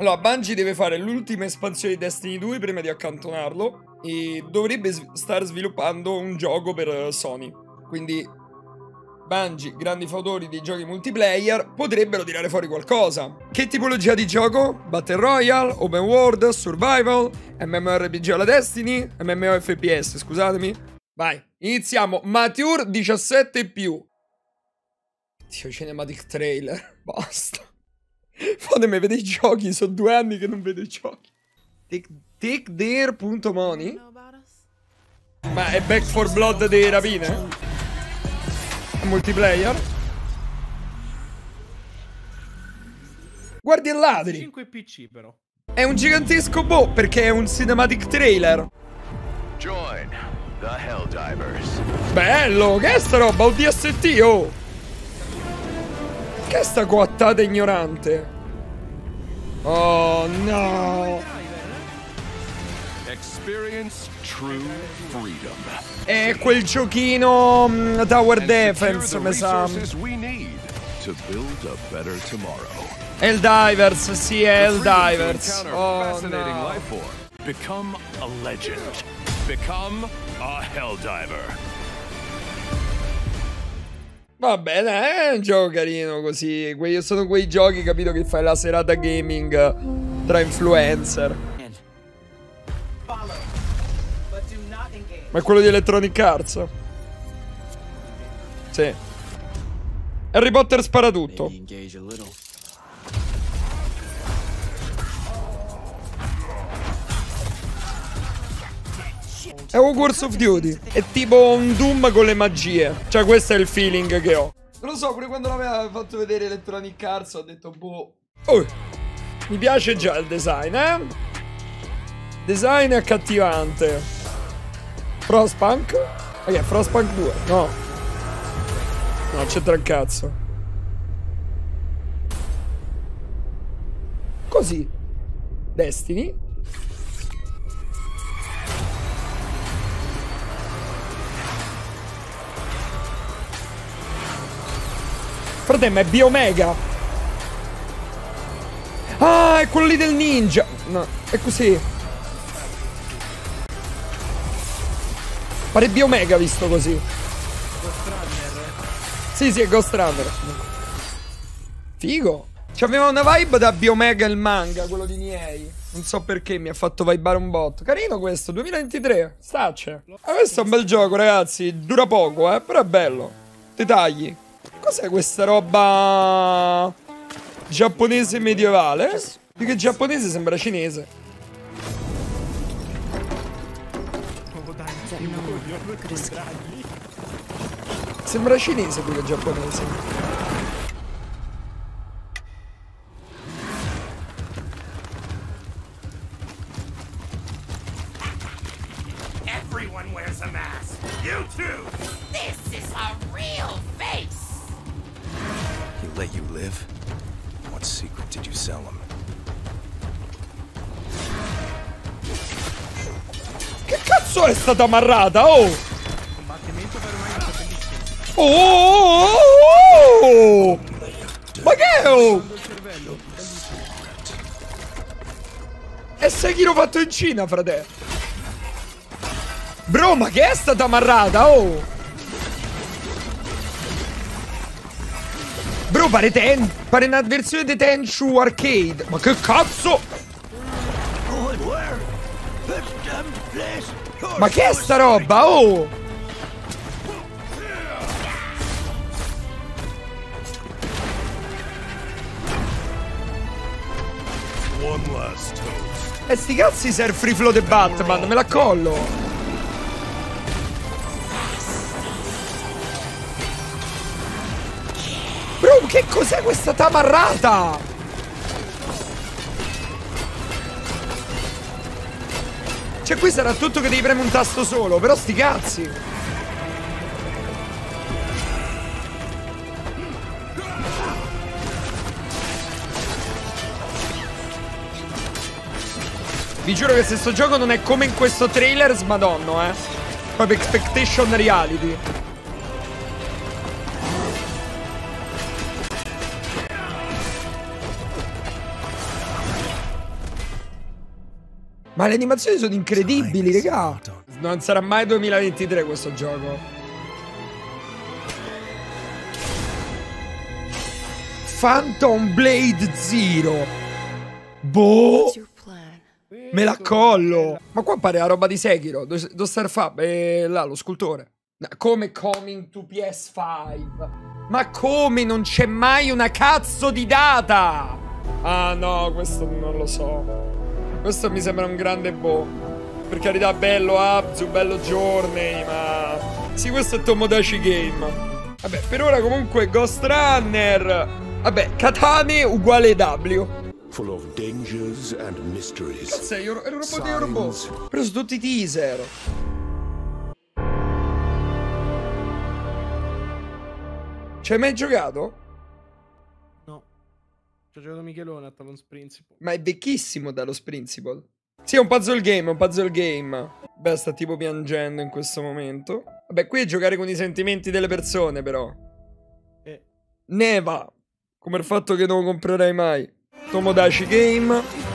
Allora, Bungie deve fare l'ultima espansione di Destiny 2 prima di accantonarlo e dovrebbe star sviluppando un gioco per eh, Sony. Quindi Bungie, grandi fautori dei giochi multiplayer, potrebbero tirare fuori qualcosa. Che tipologia di gioco? Battle Royale, Open World, Survival, MMORPG alla Destiny, MMO FPS, scusatemi. Vai, iniziamo. Mature 17 e più. Dio, cinematic trailer. Basta. Fatemi vedere i giochi, sono due anni che non vedo i giochi. Take, take there.money? Ma è Back for Blood dei rapine? Multiplayer? Guardi e ladri! 5 PC però. È un gigantesco boh perché è un cinematic trailer. Join the Helldivers. Bello, che è sta roba? Un DST, oh! Che è sta coattata ignorante? Oh no! È quel giochino mm, Tower Defense, mi sa. better tomorrow. Helldivers, sì, è Helldivers. encounter Oh no. Become a legend. Become a Helldiver. Va bene, è un gioco carino così. Que- sono quei giochi, capito, che fai la serata gaming tra influencer. Ma è quello di Electronic Arts? Sì. Harry Potter spara tutto. È Hogwarts of Duty. È tipo un Doom con le magie. Cioè, questo è il feeling che ho. Non lo so, pure quando l'aveva fatto vedere Electronic Arts ho detto, boh. Oh, mi piace già il design, eh? Design accattivante. Frostpunk? È Frostpunk 2? No. No, c'entra il cazzo. Così. Destiny. Frate, ma è Biomega. Ah, è quello lì del ninja. No, è così. Pare Biomega visto così. Sì, sì, è Ghost Runner. Figo. C'aveva una vibe da Biomega il manga, quello di Niei. Non so perché mi ha fatto vibare un botto. Carino questo, 2023. Stacce. Ma questo è un bel gioco, ragazzi. Dura poco, eh, però è bello. Dettagli. Cos'è questa roba giapponese medievale? Più che giapponese sembra cinese. Oh. Sembra cinese più che giapponese. Stata amarrata? Oh! Bellissimo. Oh! oh, oh, oh! Ma che è? Oh? È Sekiro fatto in Cina, frate. Bro, ma che è stata amarrata? Oh! Bro, pare, ten, pare una versione di Tenchu Arcade. Ma che cazzo? Ma che è sta roba? Oh! E sti cazzi se è il free flow di Batman, me la collo. Bro, che cos'è questa tamarrata? Cioè qui sarà tutto che devi premere un tasto solo, però sti cazzi. Vi giuro che se sto gioco non è come in questo trailer, smadonno, eh. Proprio expectation reality. Ma le animazioni sono incredibili, raga. Non sarà mai 2023 questo gioco. Phantom Blade Zero. Boh. Me la collo. Ma qua pare la roba di Sekiro. Dove, dove sta il fab? Eh, là, lo scultore. Come coming to PS5? Ma come non c'è mai una cazzo di data? Ah no, questo non lo so. Questo mi sembra un grande boh. Per carità, bello Abzu, bello Journey, ma... Sì, questo è Tomodachi Game. Vabbè, per ora comunque Ghost Runner. Vabbè, Katane uguale W. full of dangers and mysteries. Cazzo, è Euro- è robot di robot. Ho preso tutti i teaser. Ci hai mai giocato? Giocato Michelone a Talon's Principle. Ma è vecchissimo dallo Principle. Sì, è un puzzle game, è un puzzle game. Beh, sta tipo piangendo in questo momento. Vabbè, qui è giocare con i sentimenti delle persone, però. E Neva. Come il fatto che non lo comprerei mai. Tomodachi Game.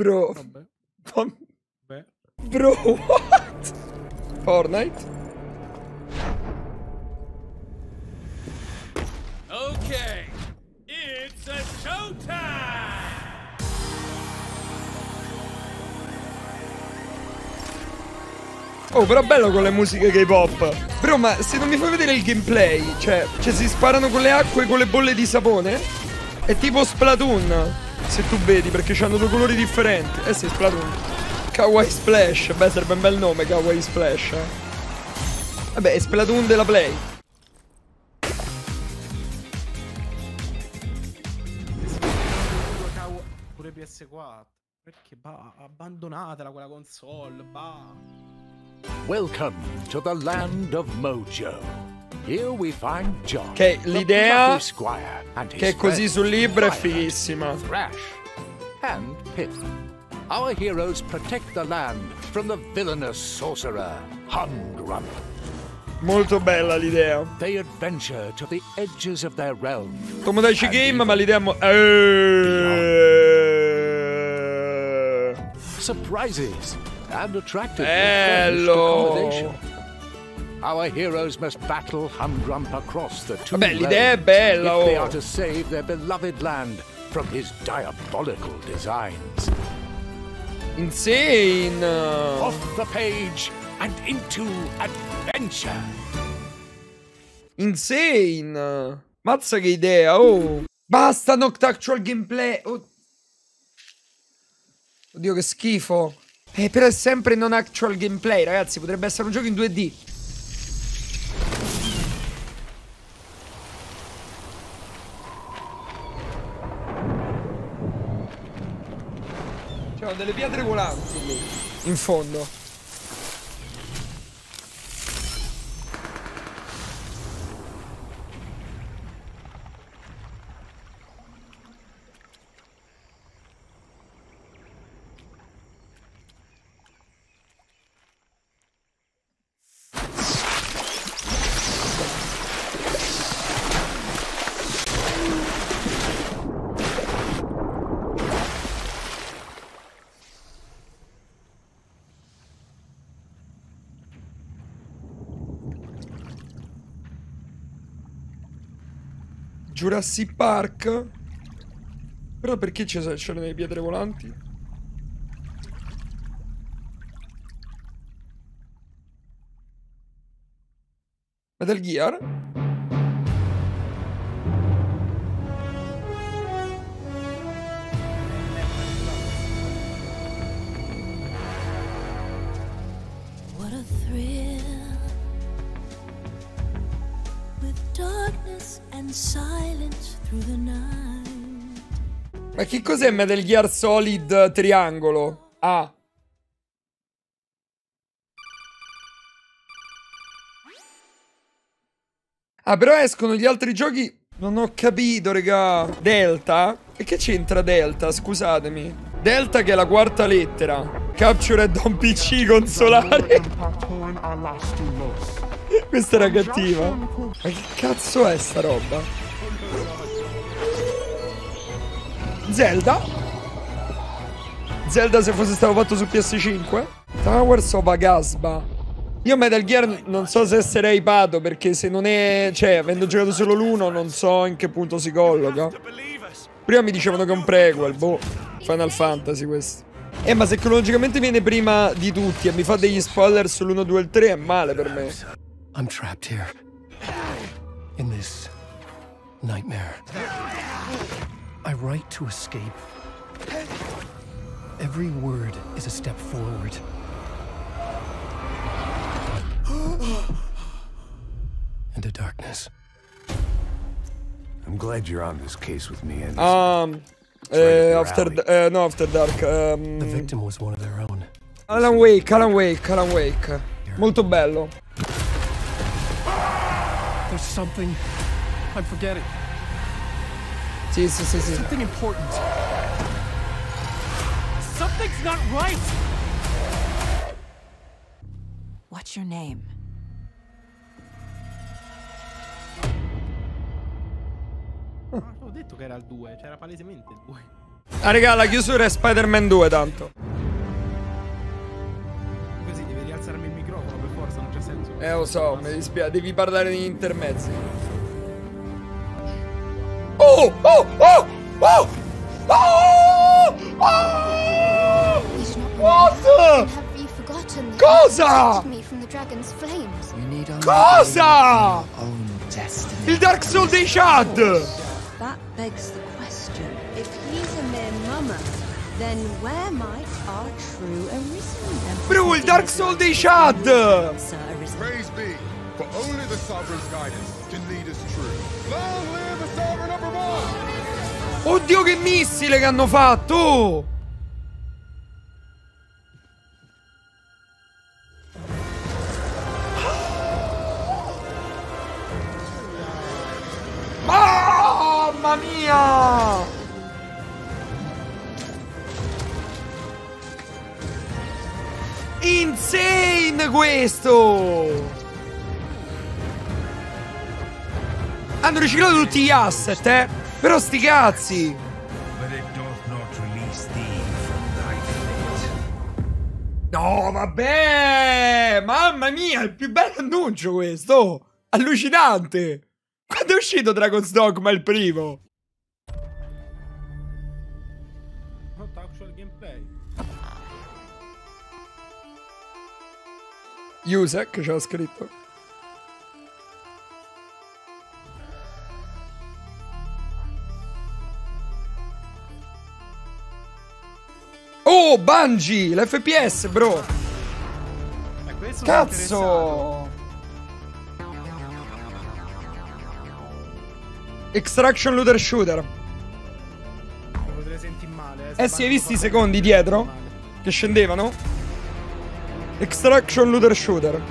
Bro. vabbè. Bro, what? Fortnite? Okay, it's a showtime! Oh, però bello con le musiche K-pop. Bro, ma se non mi fai vedere il gameplay, cioè, cioè si sparano con le acque e con le bolle di sapone? È tipo Splatoon, se tu vedi, perché hanno due colori differenti. Eh sì, Splatoon. Kawaii Splash, beh, sarebbe un bel nome, Kawaii Splash. eh. Vabbè, è Splatoon della Play. Pure Kawa- Pure PS4. Perché bah, abbandonatela quella console, bah. Welcome to the land of Mojo. Here we find John, Che l'idea Che è così sul libro è fighissima. Thrash, and Pip. Our heroes protect the land from the villainous sorcerer, Humgrump. Molto bella l'idea. They adventure to the edges of their realm. Tomodachi Game, ma l'idea mo- Eh. surprises and attractive Bello. Our heroes must battle Humgrump across the two Vabbè, l'idea è realms bella, if they are to save their beloved land from his diabolical designs. Insane. Off the page and into adventure. Insane. Mazza che idea, oh. Basta Noctactual gameplay. Oh. Oddio che schifo. Eh, però è sempre non actual gameplay, ragazzi. Potrebbe essere un gioco in 2D. Delle pietre volanti lì. In fondo. Jurassic Park. Però perché c'erano le pietre volanti? Metal Gear? Ma che cos'è Metal Gear Solid triangolo? Ah. Ah, però escono gli altri giochi Non ho capito, raga. Delta? E che c'entra Delta? Scusatemi. Delta che è la quarta lettera. Captured on PC consolare. Questa era cattiva. Ma che cazzo è sta roba? Zelda? Zelda se fosse stato fatto su PS5? Towers of Agasba. Io Metal Gear non so se essere hypato perché se non è... Cioè, avendo giocato solo l'uno non so in che punto si colloca. Prima mi dicevano che è un prequel, boh. Final Fantasy questo. Eh, ma se cronologicamente viene prima di tutti e mi fa degli spoiler sull'1, 2 e 3 è male per me. I'm trapped here. In this nightmare. I write to escape. Every word is a step forward. Into darkness. I'm glad you're on this case with me, Anderson. Um, eh, after, eh, no, After Dark. The ehm, victim was one of their own. Alan Wake, Alan Wake, Alan Wake. Molto bello. There's something I'm forgetting. Sì, sì, sì, sì. Something important. Something's not right! What's your name? Ho detto che era il 2, c'era palesemente il 2. Ah, raga, la chiusura è Spider-Man 2, tanto. Così devi rialzarmi il microfono per forza, non c'è senso. Eh, lo so, mi dispiace. Devi parlare negli intermezzi. Oh! Oh! Oh! Oh! Oh! Oh! Is not What? Have you forgotten Cosa? you protected me from the dragon's flames? Cosa? Il Dark Soul dei Chad! That begs the question. If he's a mere mummer, then where might our true Arisen Bro, il Dark Soul dei Chad! Sir Arisen? Praise be, for only the Sovereign's guidance can lead us true. Long live the Sovereign of Vermont! Oddio che missile che hanno fatto! Mamma mia! Insane questo! Hanno riciclato tutti gli asset, eh? Però sti cazzi! No, vabbè! Mamma mia, il più bello annuncio questo! Allucinante! Quando è uscito Dragon's Dogma il primo? Not actual gameplay. Yusek c'era scritto. Oh, Bungie! L'FPS, bro! Eh, Cazzo! Extraction Looter Shooter. Male. Eh, Eh sì, hai visto i secondi dietro? Che scendevano? Extraction Looter Shooter.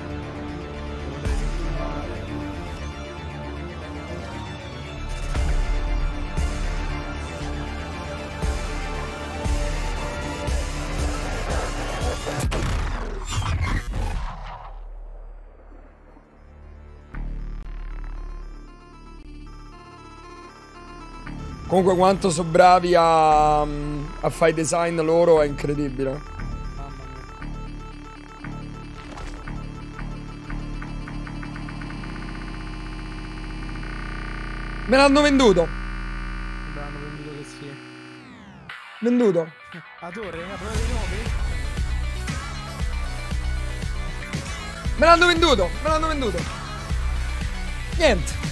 Comunque quanto sono bravi a, a fare design loro è incredibile. Me l'hanno venduto. Mi hanno venduto che sì. Venduto. La torre, la prova dei nuovi? Me l'hanno venduto. Me l'hanno venduto. Niente.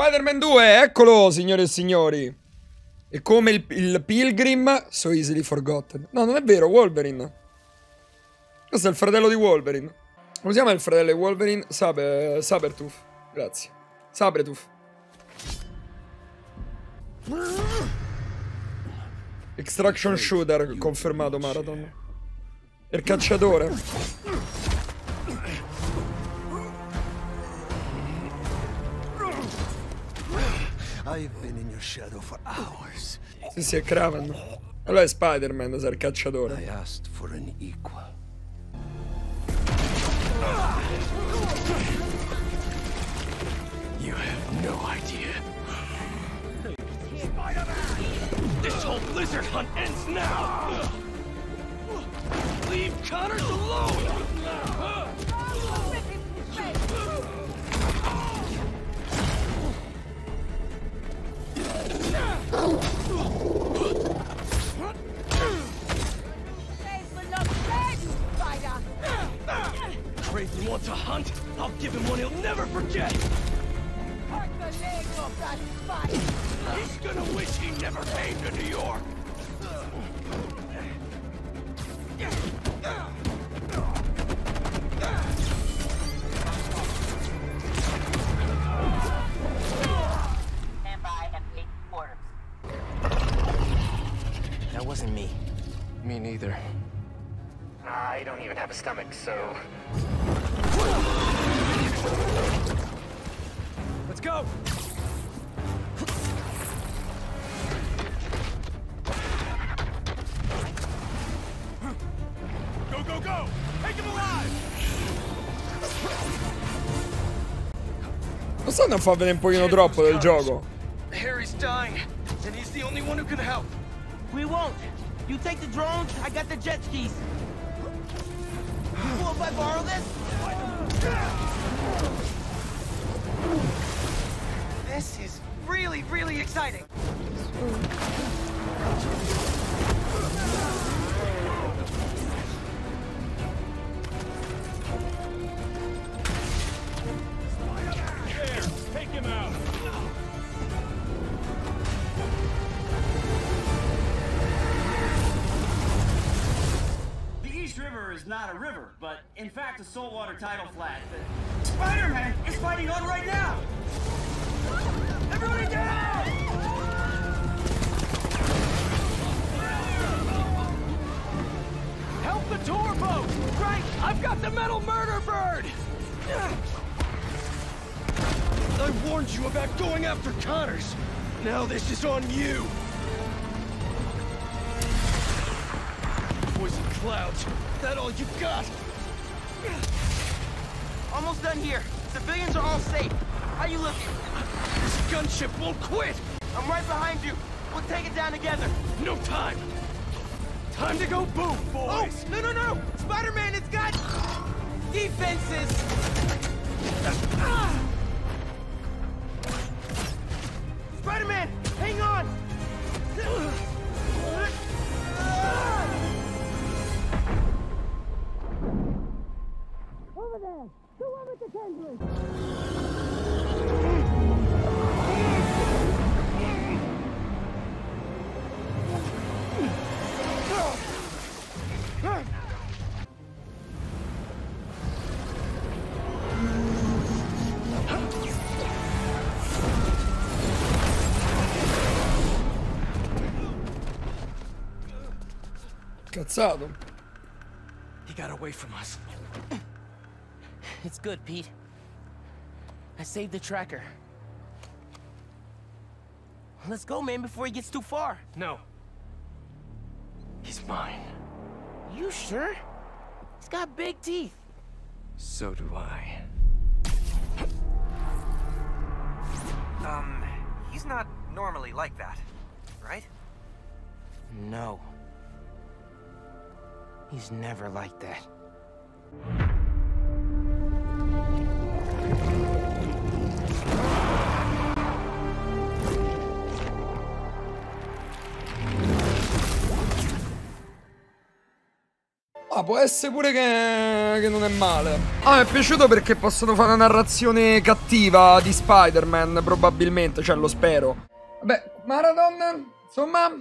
Spider-Man 2, eccolo, signore e signori. E come il, il Pilgrim, so easily forgotten. No, non è vero, Wolverine. Questo è il fratello di Wolverine. Come si chiama il fratello di Wolverine? Saber, Sabertooth. Grazie. Sabretooth. Extraction Shooter, confermato Marathon. Il cacciatore. I've been in your shadow for hours. Sì, sì, è Kraven. Allora è Spider-Man, sarà il cacciatore. I asked for an equal. You have no idea. This whole lizard hunt ends now! Leave Connors alone! That wasn't me. Me neither. I don't even have a stomach, so. Let's go! Go, go, go! Take him alive! Lo stanno a far vedere un pochino troppo del gioco. Harry's dying, and he's the only one who can help. We won't. You take the drones, I got the jet skis. Cool if I borrow this? This is really, really exciting. Fact a saltwater tidal flat Spider-Man is fighting on right now! Everybody! Help the tour boat! Right, I've got the metal murder bird! I warned you about going after Connors. Now this is on you. Poison clouds. That all you got? Almost done here. Civilians are all safe. How you looking? This gunship won't quit. I'm right behind you. We'll take it down together. No time. Time to go boom, boys. Oh, no, no, no! Spider-Man, it's got defenses. Spider-Man, Cazzato. He got away from us. It's good, Pete. I saved the tracker. Let's go, man, before he gets too far. No. He's mine. You sure? He's got big teeth. So do I. Um, he's not normally like that, right? No. He's never like that. Ah, può essere pure che, che non è male. Ah, mi è piaciuto perché possono fare una narrazione cattiva di Spider-Man, probabilmente, cioè lo spero. Vabbè, Marathon, insomma,